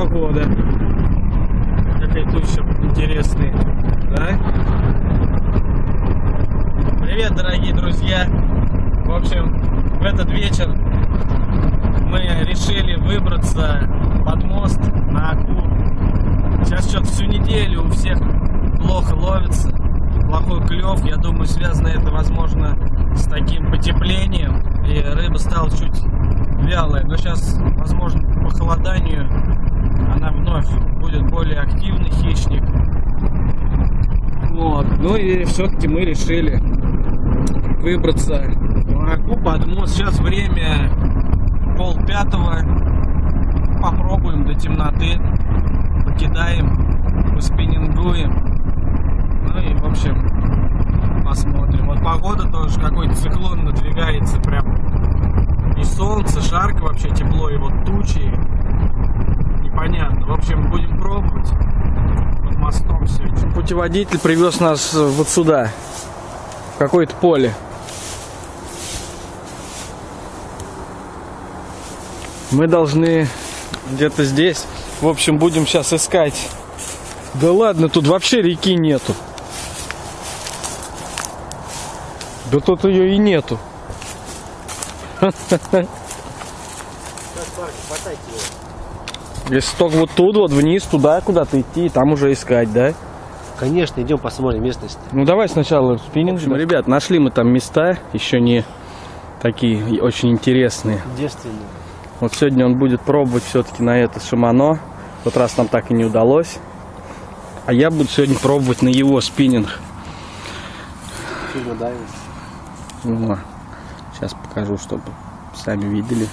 погода. Какая туча интересная. Да? Привет, дорогие друзья. В общем, в этот вечер мы решили выбраться под мост на Аку. Сейчас что-то всю неделю у всех плохо ловится. Плохой клев. Я думаю, связано это, возможно, с таким потеплением. И рыба стала чуть вялая. Но сейчас, возможно, по похолоданию она вновь будет более активный хищник. Вот. Ну и все-таки мы решили выбраться на Аку под мост. Сейчас время пол пятого. Попробуем до темноты. Покидаем, поспиннингуем. Ну и, в общем, посмотрим. Вот погода тоже, какой-то циклон надвигается прям. И солнце, жарко вообще, тепло, и вот тучи. Непонятно. В общем, будем пробовать. Под мостом сегодня. Путеводитель привез нас вот сюда. В какое-то поле. Мы должны где-то здесь. В общем, будем сейчас искать. Да ладно, тут вообще реки нету. Да тут ее и нету. Если только вот тут, вот вниз, туда куда-то идти, и там уже искать, да? Конечно, идем посмотрим местность. Ну давай сначала спиннинг. В общем, ребят, нашли мы там места, еще не такие очень интересные. Девственный. Вот сегодня он будет пробовать все-таки на это шамано. В тот раз нам так и не удалось. А я буду сегодня пробовать на его спиннинг. Ну, сейчас покажу, чтобы сами видели.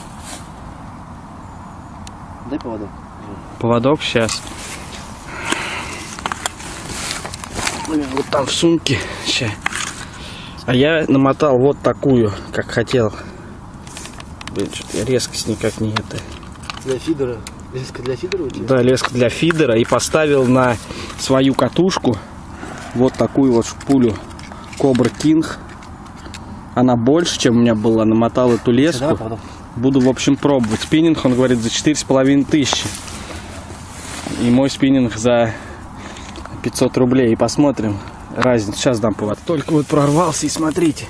Дай поводок. Поводок сейчас. Вот там в сумке. Ща. А я намотал вот такую, как хотел. Блин, что-то я резкость никак не это. Для фидера. Леска для фидера у тебя? Да, леска для фидера. И поставил на свою катушку вот такую вот шпулю Cobra King. Она больше, чем у меня была. Намотал эту леску. поводок. Буду, в общем, пробовать. Спиннинг, он говорит, за 4,5 тысячи. И мой спиннинг за 500 рублей. И посмотрим разницу. Сейчас дам повод. Только вот прорвался, и смотрите.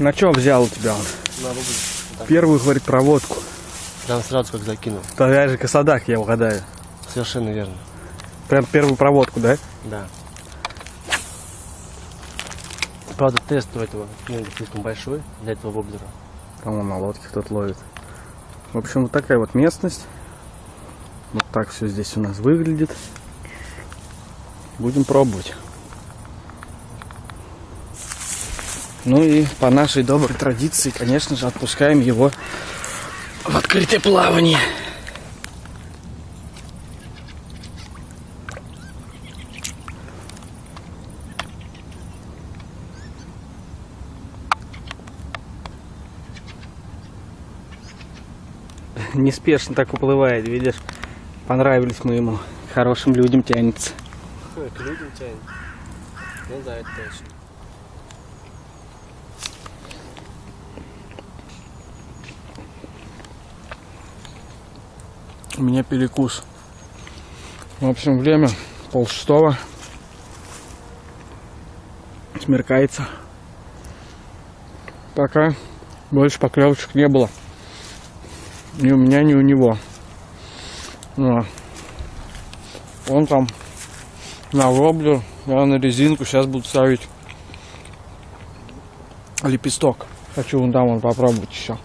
На чем взял у тебя он? На рубль. Первую, говорит, проводку. Прям сразу как закинул. Тогда же косадак, я угадаю. Совершенно верно. Прям первую проводку, да? Да. Правда, тест у этого пинга слишком большой для этого воблера. Там он на лодке кто-то ловит. В общем, вот такая вот местность. Вот так все здесь у нас выглядит. Будем пробовать. Ну и по нашей доброй традиции, конечно же, отпускаем его в открытое плавание. Неспешно так уплывает, видишь? Понравились мы ему. Хорошим людям тянется. К людям тянет. Ну да, это точно. У меня перекус. В общем, время пол шестого. Смеркается. Пока больше поклевочек не было. Ни у меня, ни у него. Но он там на воблер, я на резинку. Сейчас буду ставить лепесток. Хочу вон там вон попробовать еще.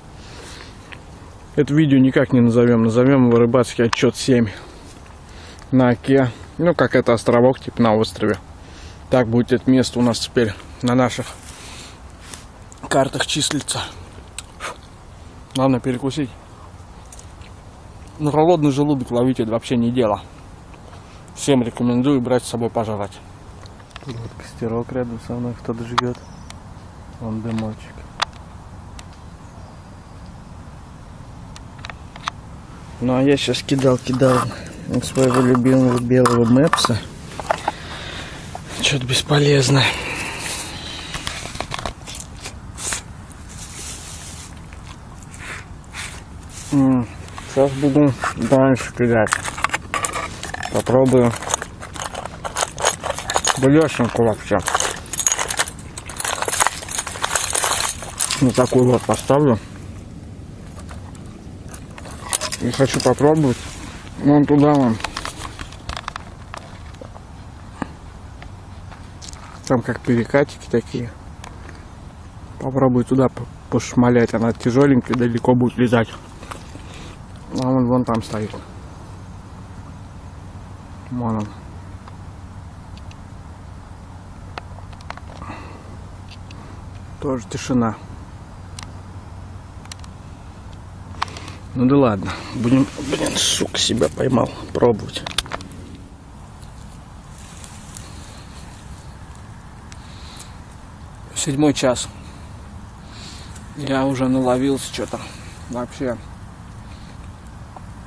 Это видео никак не назовем. Назовем его рыбацкий отчет 7 на оке. Ну, как это островок, типа на острове. Так будет это место у нас теперь на наших картах числится. Главное перекусить. На холодный желудок ловить это вообще не дело. Всем рекомендую брать с собой пожрать. Вот костерок рядом со мной кто-то живет. Вон дымочек. Ну а я сейчас кидал, кидал своего любимого белого мэпса. Что-то бесполезно. Сейчас буду дальше кидать. Попробую блешенку вообще. Вот такой вот поставлю. И хочу попробовать. Вон туда вон. Там как перекатики такие. Попробую туда по- пошмалять. Она тяжеленькая, далеко будет летать. А он вон там стоит. Вон он. Тоже тишина. Ну да ладно. Будем, блин, сука, себя поймал. Пробовать. Седьмой час. Я уже наловился что-то. Вообще.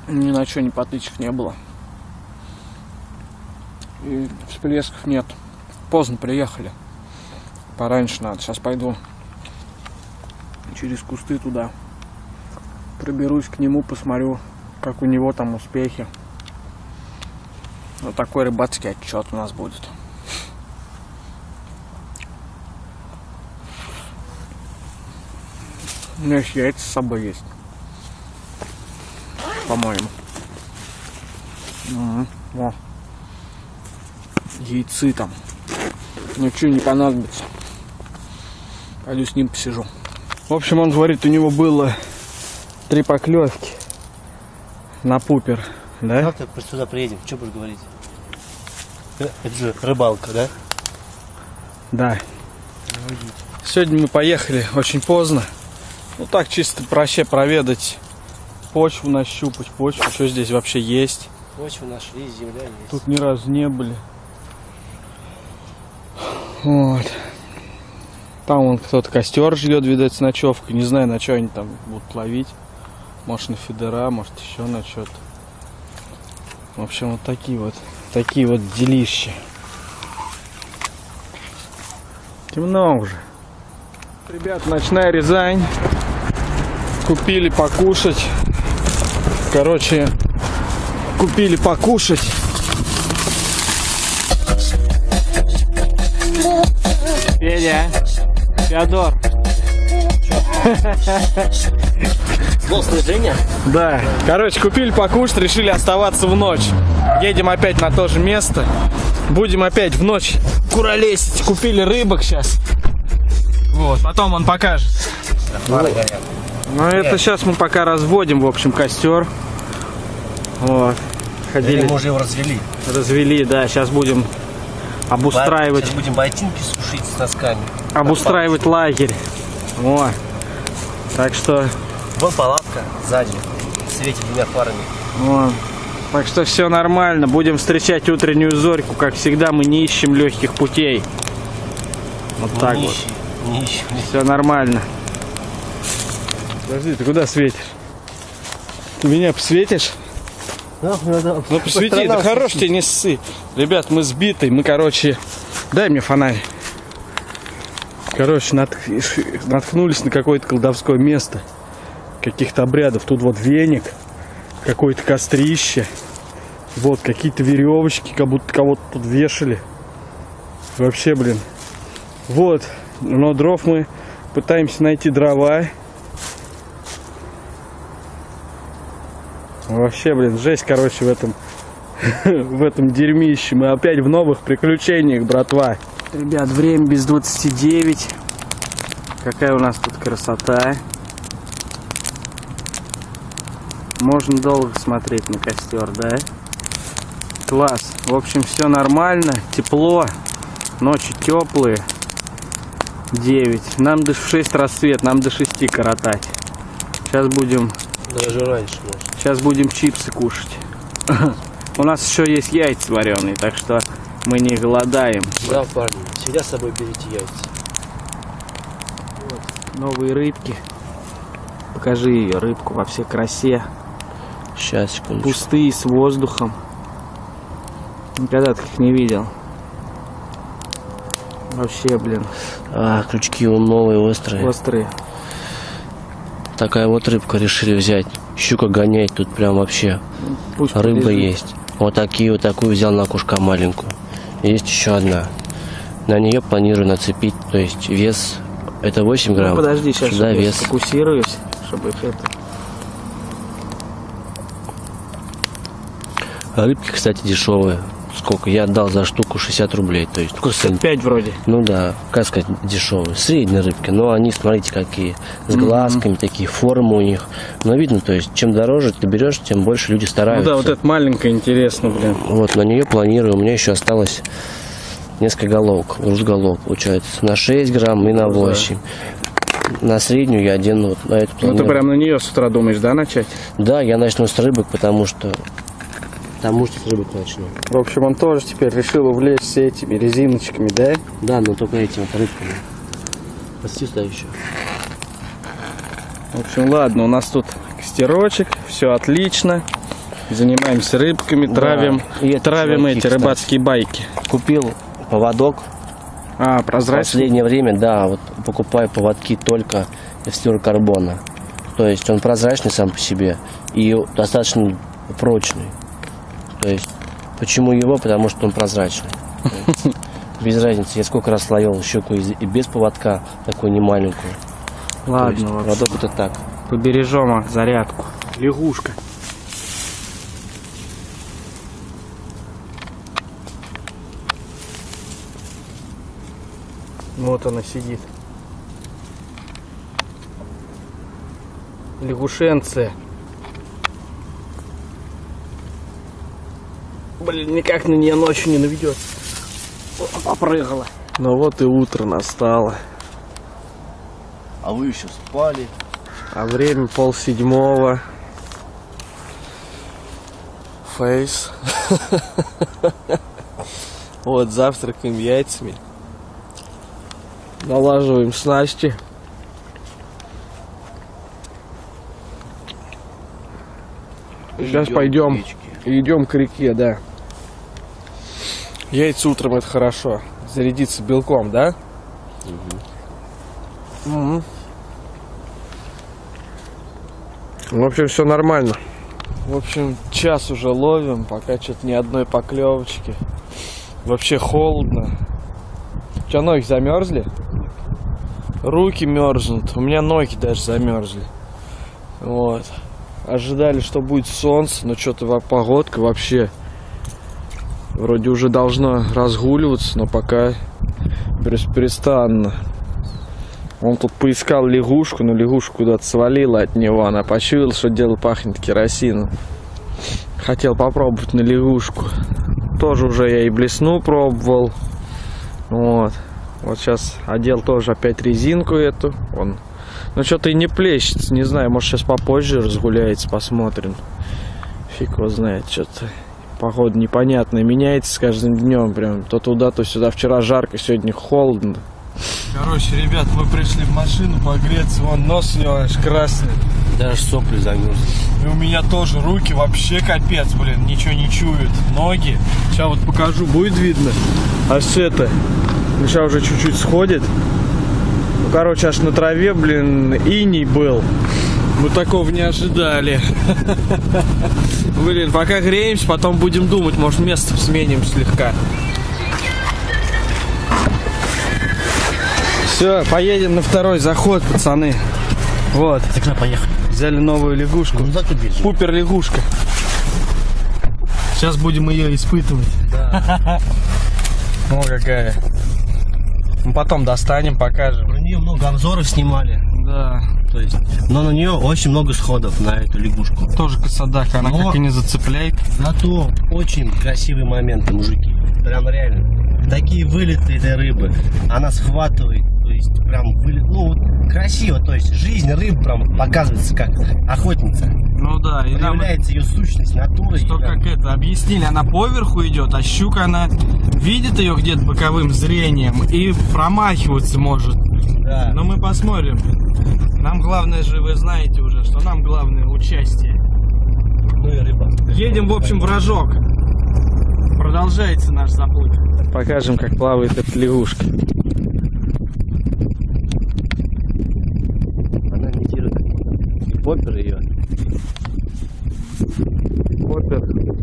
Ни на что ни потычек не было. И всплесков нет. Поздно приехали. Пораньше надо. Сейчас пойду через кусты туда. Проберусь к нему, посмотрю, как у него там успехи. Вот такой рыбацкий отчет у нас будет. У меня еще яйца с собой есть. По-моему. Во. Яйцы там. Ничего не понадобится. Пойду с ним посижу. В общем, он говорит, у него было три поклевки на пупер. Да? Как ты сюда приедем? Что будешь говорить? Э, Это же рыбалка, да? Да. Сегодня мы поехали очень поздно. Ну так чисто проще проведать почву, нащупать почву, что здесь вообще есть. Почву нашли, земля есть. Тут ни разу не были. Вот. Там вон кто-то костер ждет, видать, с ночевкой. Не знаю, на что они там будут ловить. Может на фидера, может еще на что-то. В общем, вот такие вот, такие вот делища. Темно уже. Ребят, ночная Рязань. Купили покушать. Короче, купили покушать. Федя, Феодор, Злостная Женя? да. Короче, купили покушать, решили оставаться в ночь. Едем опять на то же место. Будем опять в ночь куролесить. Купили рыбок сейчас. Вот, потом он покажет. Пары горят. Ну, это сейчас мы пока разводим, в общем, костер. Вот. Или Ходили, мы уже его развели. развели, да, сейчас будем обустраивать, Сейчас будем ботинки сушить с носками. обустраивать лагерь. Вот. Так что Вон палатка сзади. Светит двумя фарами. Вот. Так что все нормально. Будем встречать утреннюю зорьку. Как всегда, мы не ищем легких путей. Вот Мы так вот. нищие, нищие. Все нормально. Подожди, ты куда светишь? Ты меня посветишь? Да, да, да. Ну посвети, да хорош тебе не ссы. Ребят, мы сбиты, мы, короче... Дай мне фонарь. Короче, нат- наткнулись на какое-то колдовское место. Каких-то обрядов. Тут вот веник, какое-то кострище. Вот, какие-то веревочки, как будто кого-то тут вешали. Вообще, блин. Вот. Но дров мы пытаемся найти дрова. Вообще, блин, жесть, короче, в этом в этом дерьмище. Мы опять в новых приключениях, братва. Ребят, время без 29. Какая у нас тут красота. Можно долго смотреть на костер, да? Класс. В общем, все нормально, тепло. Ночи теплые. 9. Нам до в 6 рассвет, нам до 6 коротать. Сейчас будем Даже раньше. Сейчас будем чипсы кушать. У нас еще есть яйца вареные, так что мы не голодаем. Да, парни, всегда с собой берите яйца. Новые рыбки. Покажи ее, рыбку во всей красе. Сейчас, секундочку. Пустые, с воздухом. Никогда таких не видел. Вообще, блин, А, крючки вон новые, острые. острые. такая вот рыбка решили взять. Щука гонять тут прям вообще. Пусть Рыба полежит. есть. Вот такие вот такую взял на кушка маленькую. Есть еще одна. На нее планирую нацепить, то есть вес это 8 грамм. Ну, подожди, сейчас Сюда я вес. сфокусируюсь, чтобы их это... А рыбки, кстати, дешевые. Сколько? Я отдал за штуку 60 рублей. То есть, курс 5 вроде. Ну да, как сказать, дешевые. Средние рыбки, но они, смотрите, какие. С глазками, такие формы у них. Но видно, то есть, чем дороже ты берешь, тем больше люди Ну стараются. да, вот это маленькая интересно, блин. Вот, на нее планирую. У меня еще осталось несколько головок, голов получается. На 6 грамм и на 8. На среднюю я одену вот на эту Ну ты планирую. прям на нее с утра думаешь, да, начать? Да, я начну с рыбок, потому что... Потому что с рыбок начну. В общем, он тоже теперь решил увлечься этими резиночками, да? Да, но только этими вот рыбками. Почти сюда еще. В общем, ладно, у нас тут костерочек, все отлично. Занимаемся рыбками, Да, травим, и это травим чуваки, эти кстати. рыбацкие байки. Купил поводок. А, В прозрачный. последнее время, да, вот покупаю поводки только из флюорокарбона. То есть он прозрачный сам по себе и достаточно прочный. То есть почему его? Потому что он прозрачный. Без разницы, я сколько раз ловил щуку и без поводка, такую немаленькую. Ладно, общем, поводок это так. побережем а, зарядку. Лягушка. Вот она сидит. Лягушенция. Блин, никак на нее ночью не наведется. Попрыгала. Ну вот и утро настало. А вы еще спали? А время пол седьмого. Фейс. Вот, завтракаем яйцами. Налаживаем снасти. Сейчас пойдем. Идем к реке, да. Яйца утром это хорошо. Зарядиться белком, да? Мгм. В общем, все нормально. В общем, час уже ловим, пока что-то ни одной поклевочки. Вообще холодно. Тебя ноги замерзли? Руки мерзнут. У меня ноги даже замерзли. Вот. Ожидали, что будет солнце, но что-то погодка вообще вроде уже должно разгуливаться, но пока беспрестанно. Он тут поискал лягушку, но лягушка куда-то свалила от него. Она почуяла, что дело пахнет керосином. Хотел попробовать на лягушку. Тоже уже я и блесну пробовал. Вот. Вот сейчас одел тоже опять резинку эту. Он. Ну что-то и не плещется. Не знаю, может сейчас попозже разгуляется, посмотрим. Фиг его знает, что-то. Погода непонятная, меняется с каждым днем прям. То туда, то сюда. Вчера жарко, сегодня холодно. Короче, ребят, мы пришли в машину погреться. Вон нос у него аж красный. Даже сопли замерзли. И у меня тоже руки вообще капец, блин, ничего не чуют. Ноги. Сейчас вот покажу, будет видно. Аж это. Ну, сейчас уже чуть-чуть сходит. Ну, короче, аж на траве, блин, иней был. Мы такого не ожидали. Блин, пока греемся, потом будем думать, может место сменим слегка. Все, поедем на второй заход, пацаны. Вот, Так надо поехать. взяли новую лягушку. Ну. Пупер лягушка. Сейчас будем ее испытывать. О, какая. Мы потом достанем, покажем. Про нее много обзоров снимали. Да. То есть, но на нее очень много сходов на эту лягушку. Тоже косодака, она Но- как и не зацепляет. Зато очень красивые моменты, мужики. Прям реально. Такие вылеты этой рыбы. Она схватывает. То есть, прям вылет. Ну, вот красиво. То есть, жизнь рыб прям показывается как охотница. Ну да, и нам ее сущность, натура. что как это, объяснили, она поверху идет, а щука, она видит ее где-то боковым зрением и промахиваться может. Да. Но мы посмотрим. Нам главное же, вы знаете уже, что нам главное участие. Ну и рыба. Едем, в общем, в рожок. Продолжается наш заплыв. Покажем, как плавает эта лягушка. Она имитирует Поппер ее. Поппер.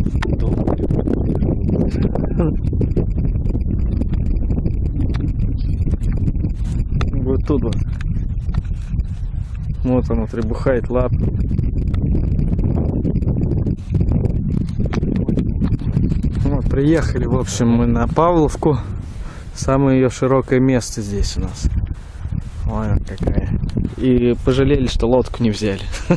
Вот тут вот. Вот оно требухает лап. Вот, приехали, в общем, мы на Павловку. Самое ее широкое место здесь у нас. Ой, какая. И пожалели, что лодку не взяли. А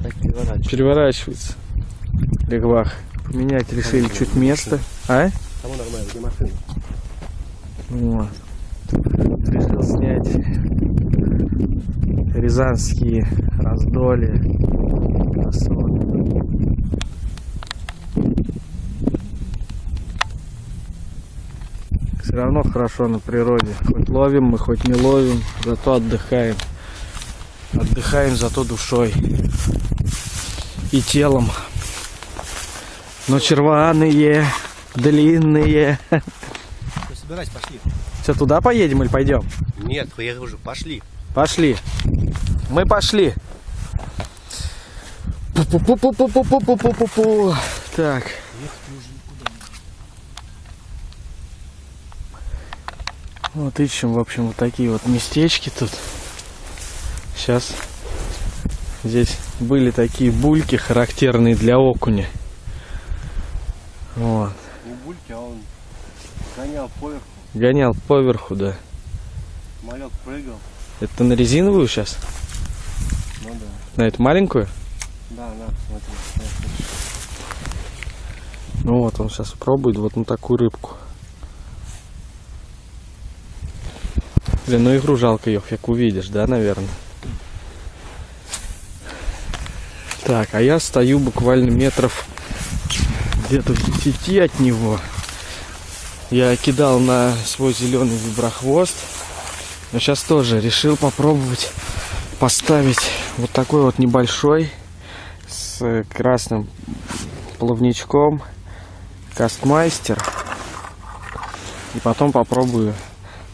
так переворачивай. Переворачивается. Легвах. Поменять решили чуть место. А? Тому нормально, где машина? Вот. Решил снять рязанские раздолья. красоты. Все равно хорошо на природе. Хоть ловим мы, хоть не ловим, зато отдыхаем. Отдыхаем зато душой и телом. Но черваные, длинные. Собирайся, пошли. Все, туда поедем или пойдем? Нет, я уже пошли. Пошли. Мы пошли. Пу-пу-пу-пу-пу-пу-пу-пу-пу. Так. Вот ищем, в общем, вот такие вот местечки тут. Сейчас здесь были такие бульки, характерные для окуня. Вот. Не бульки, а он гонял поверху, Гонял поверху, да. малек прыгал. Это на резиновую сейчас? Ну да. На эту маленькую? Да, на, смотри. Ну вот, он сейчас пробует вот на такую рыбку. Блин, ну игру жалко, Ёх, как увидишь, да, наверное? Так, а я стою буквально метров где-то в 10 от него. Я кидал на свой зеленый виброхвост. Но сейчас тоже решил попробовать поставить вот такой вот небольшой с красным плавничком кастмайстер. И потом попробую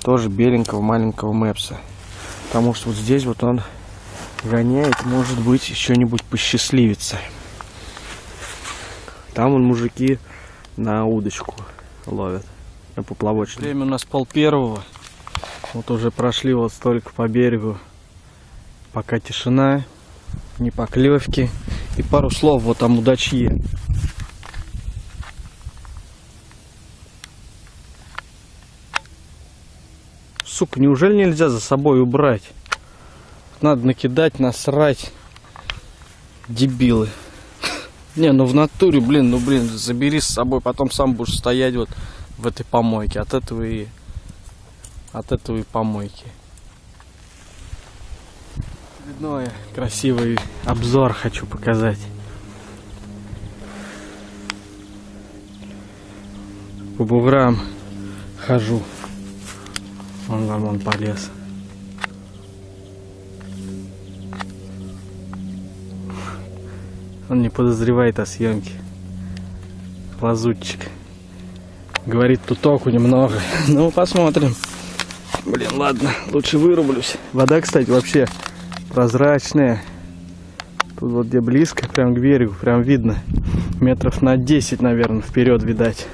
тоже беленького маленького мэпса. Потому что вот здесь вот он гоняет, может быть, еще-нибудь посчастливится. Там он мужики на удочку ловят, на поплавочную. Время у нас пол первого. Вот уже прошли вот столько по берегу. Пока тишина, не поклевки. И пару слов вот там удачье. Сука, неужели нельзя за собой убрать? Надо накидать, насрать. Дебилы. Не, ну в натуре, блин, ну блин, забери с собой, потом сам будешь стоять вот в этой помойке. От этого и от этого и помойки. Очередной красивый обзор хочу показать. По буграм хожу. Вон там он полез. Он не подозревает о съемке. Лазутчик. Говорит, тут току немного. Ну, посмотрим. Блин, ладно, лучше вырублюсь. Вода, кстати, вообще прозрачная. Тут вот где близко, прям к берегу, прям видно. Метров на 10, наверное, вперед видать.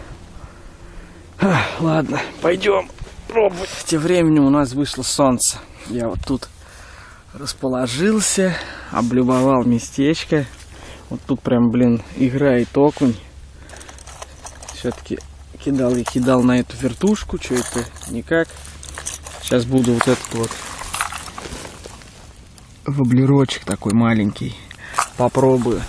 А, ладно, пойдем пробовать. Тем временем у нас вышло солнце. Я вот тут расположился, облюбовал местечко. Вот тут прям, блин, играет окунь. Все-таки кидал и кидал на эту вертушку, что это никак. Сейчас буду вот этот вот воблерочек такой маленький. Попробую.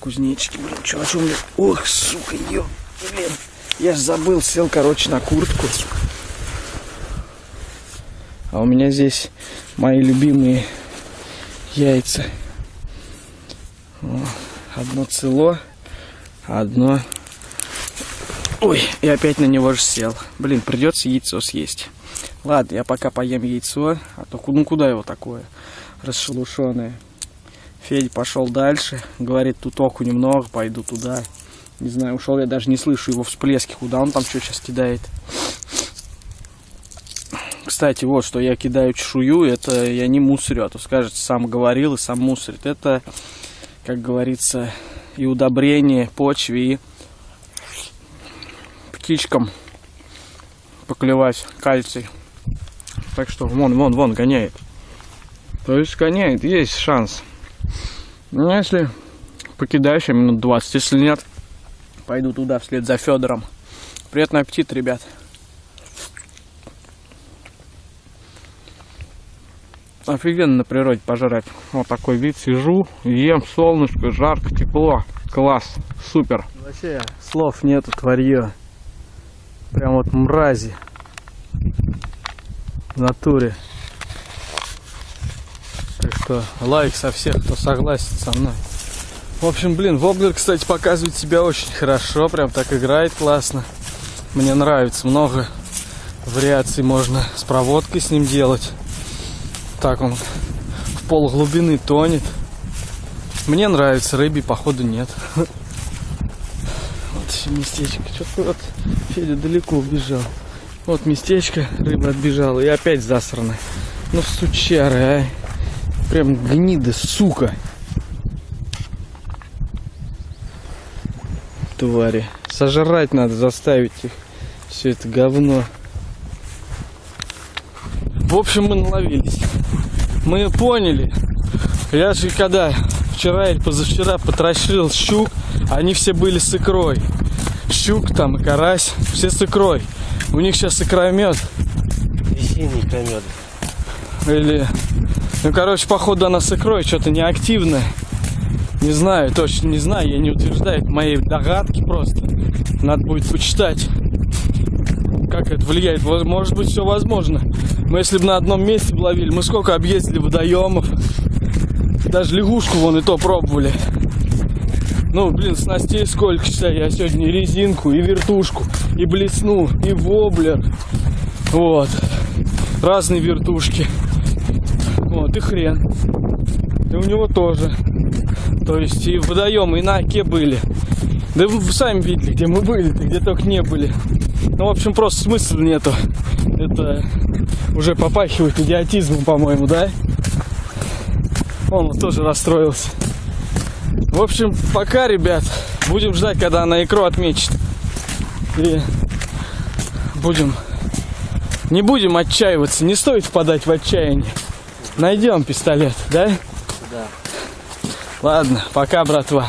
Кузнечики, блин, что, о чем? Ох, сука, ё, блин. Я ж забыл, сел, короче, на куртку. А у меня здесь мои любимые яйца. О, одно цело, одно... Ой, и опять на него же сел. Блин, придется яйцо съесть. Ладно, я пока поем яйцо, а то ну куда его такое расшелушенное. Федя пошел дальше, говорит, тут оку немного, пойду туда. Не знаю, ушел я даже не слышу его всплески, куда он там что сейчас кидает. кстати, вот что я кидаю чешую, это я не мусорю, а то скажете, сам говорил и сам мусорит. Это, как говорится, и удобрение почве, и птичкам поклевать кальций. Так что вон, вон, вон, гоняет. То есть гоняет, есть шанс. Ну, если покидаешь минут 20, если нет, пойду туда вслед за Федором. Приятный аппетит, ребят. Офигенно на природе пожрать. Вот такой вид, сижу, ем, солнышко, жарко, тепло. Класс, супер. Вообще слов нету, тварье. Прям вот мрази. В натуре. Так что лайк со всех, кто согласен со мной. В общем, блин, Воблер, кстати, показывает себя очень хорошо. Прям так играет классно. Мне нравится. Много вариаций можно с проводкой с ним делать. Так он в пол глубины тонет. Мне нравится, рыбий походу нет. Вот местечко. Что-то вот Федя далеко убежал. Вот местечко, рыба отбежала. И опять засрана. Ну, сучары, а. Прям гнида, сука. Твари. Сожрать надо, заставить их. Все это говно. В общем, мы наловились. Мы поняли. Я же когда вчера или позавчера потрошил щук, они все были с икрой. Щук там и карась, все с икрой. У них сейчас икромет. Весенний комед. Или... Ну, короче, походу она с икрой что-то неактивная. Не знаю, точно не знаю, я не утверждаю, это мои догадки просто. Надо будет почитать, как это влияет. Может быть, все возможно. Мы если бы на одном месте ловили, мы сколько объездили водоемов. Даже лягушку вон и то пробовали. Ну, блин, снастей сколько, считай, я сегодня и резинку, и вертушку, и блесну, и воблер. Вот. Разные вертушки. Вот, и хрен. И у него тоже. То есть и водоемы, и на оке были. Да вы сами видели, где мы были, где только не были. Ну, в общем, просто смысла нету. Это уже попахивает идиотизмом, по-моему, да? Он тоже расстроился. В общем, пока, ребят, будем ждать, когда она икру отмечет. И будем... Не будем отчаиваться, не стоит впадать в отчаяние. Найдем пистолет, да? Да. Ладно, пока, братва.